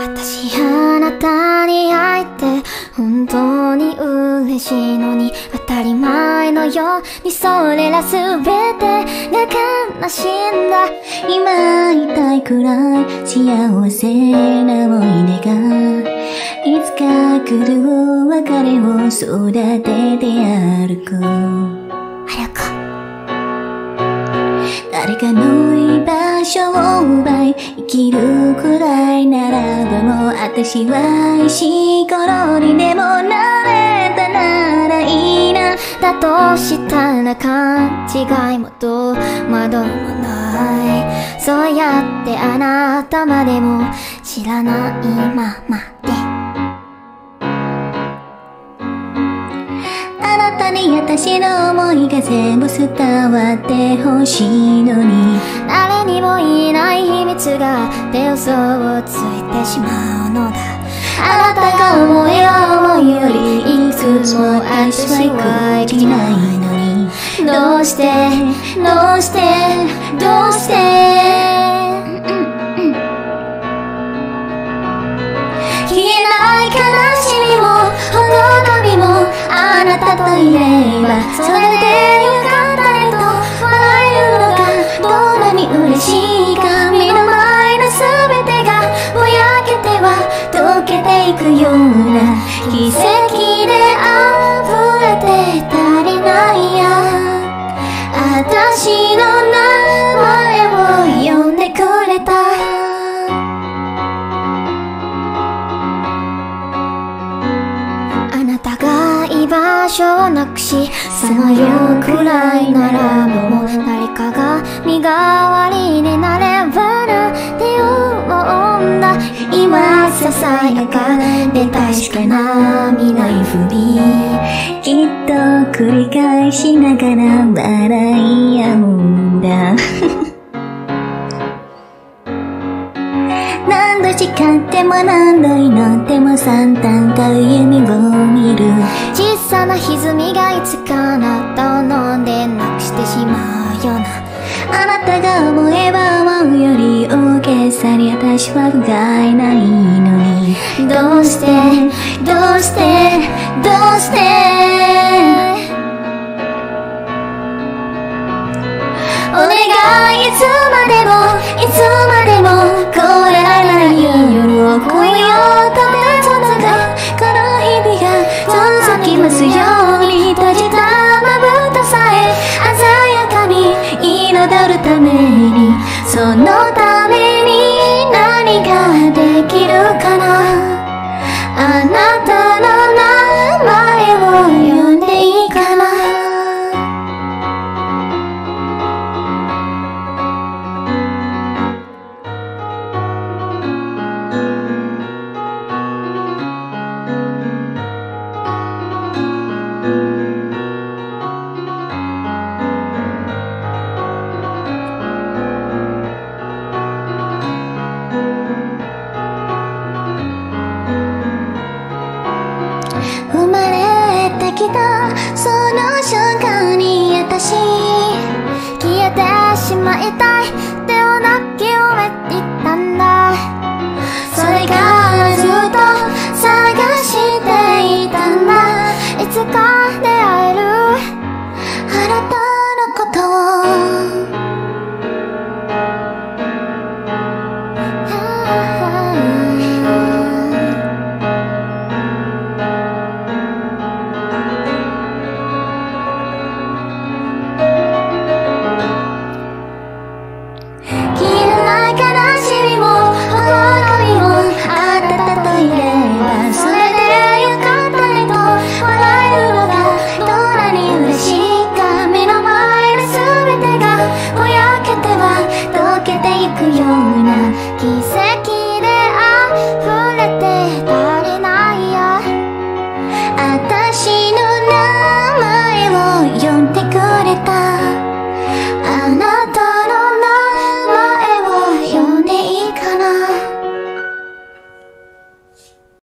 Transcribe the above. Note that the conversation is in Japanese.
私あなたに会えて本当に嬉しいのに当たり前のようにそれら全てが悲しんだ。今痛いたいくらい幸せな思い出がいつか来る別れを育てて歩く早く誰かの場所を奪い生きるくらいならばもう私は石ころにでもなれたならいいな。だとしたら勘違いもどまどもない。そうやってあなたまでも知らないまま。に私の思いが全部伝わってほしいのに。誰にもいない秘密が手をそうついてしまうのだ。あなたが思いを思いよりいつも愛しは行きないのに。どうしてどうして私の名前を呼んでくれた。場所をなくしさまようくらいならもう誰かが身代わりになるささやかで確かな未来ふりきっと繰り返しながら笑い合うんだ。何度誓っても何度祈っても惨憺たる夢を見る。小さな歪みがいつかなたを飲んでなくしてしまうような。あなたが思えば思うより大げさに私は不甲斐ないのにどうしてどうしてどうして？お願いいつまでもいつまでも越えられない夜を越えようと手つながこの日々が続きますように閉じたまぶたさえ鮮やかに彩るためにそのために何がたその瞬間に私消えてしまいたい。れた。